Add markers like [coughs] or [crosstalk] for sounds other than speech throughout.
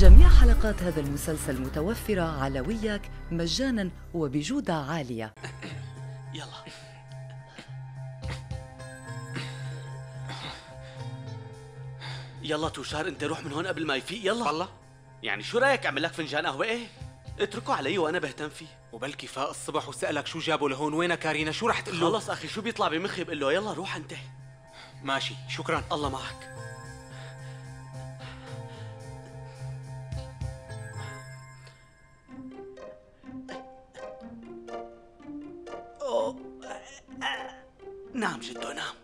جميع حلقات هذا المسلسل متوفرة على وياك مجانا وبجودة عالية. [coughs] يلا. [coughs] يلا توشار انت روح من هون قبل ما يفيق يلا. والله يعني شو رأيك أعمل لك فنجان قهوة؟ إيه اتركه علي وأنا بهتم فيه. وبلكي فاق الصبح وسألك شو جابه لهون وينك كارينا؟ شو رح تقول له؟ خلص أخي شو بيطلع بمخي؟ بقول له يلا روح أنت. ماشي شكرا. الله معك. نعم جدو نعم.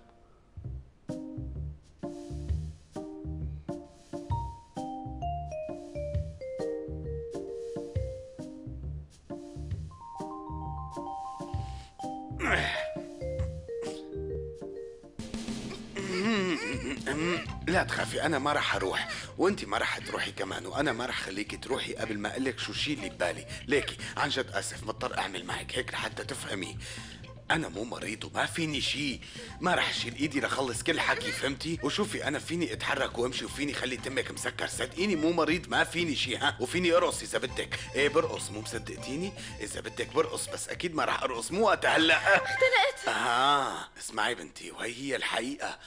لا تخافي أنا ما رح أروح. وانت ما رح تروحي كمان وأنا ما رح خليكي تروحي قبل ما أقول لك شو الشيء اللي ببالي. ليكي عن جد آسف مضطر أعمل معك هيك لحتى تفهمي. أنا مو مريض وما فيني شيء. ما رح أشيل إيدي لخلص كل حكي فهمتي؟ وشوفي أنا فيني أتحرك وأمشي وفيني خلي تمك مسكر. صدقيني مو مريض ما فيني شيء ها؟ وفيني أرقص إذا بدك. إيه برقص مو مصدقتيني؟ إذا بدك برقص بس أكيد ما رح أرقص مو وقت هلأ. اختنقت آه اسمعي بنتي وهي هي الحقيقة.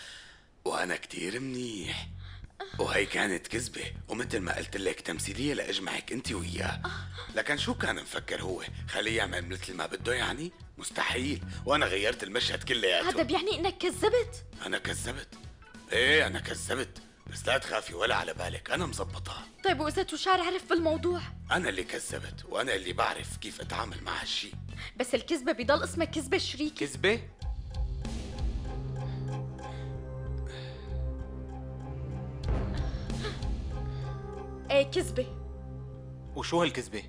وأنا كتير منيح. وهي كانت كذبة ومثل ما قلت لك تمثيلية لأجمعك أنت وياه. لكن شو كان مفكر هو؟ خليه يعمل مثل ما بده يعني؟ مستحيل. وأنا غيرت المشهد كلياته. هذا بيعني إنك كذبت؟ أنا كذبت؟ إيه أنا كذبت. بس لا تخافي ولا على بالك أنا مزبطها طيب وإذا تشار عرف بالموضوع؟ أنا اللي كذبت وأنا اللي بعرف كيف أتعامل مع هالشي. بس الكذبة بضل اسمها كذبة شريكة. كذبة؟ كذبة. وشو هالكذبة؟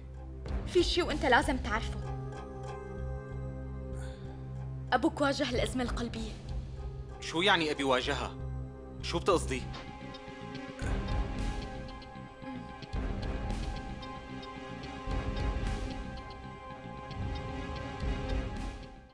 في شي وانت لازم تعرفه. أبوك واجه الازمة القلبية. شو يعني أبي واجهها؟ شو بتقصدي؟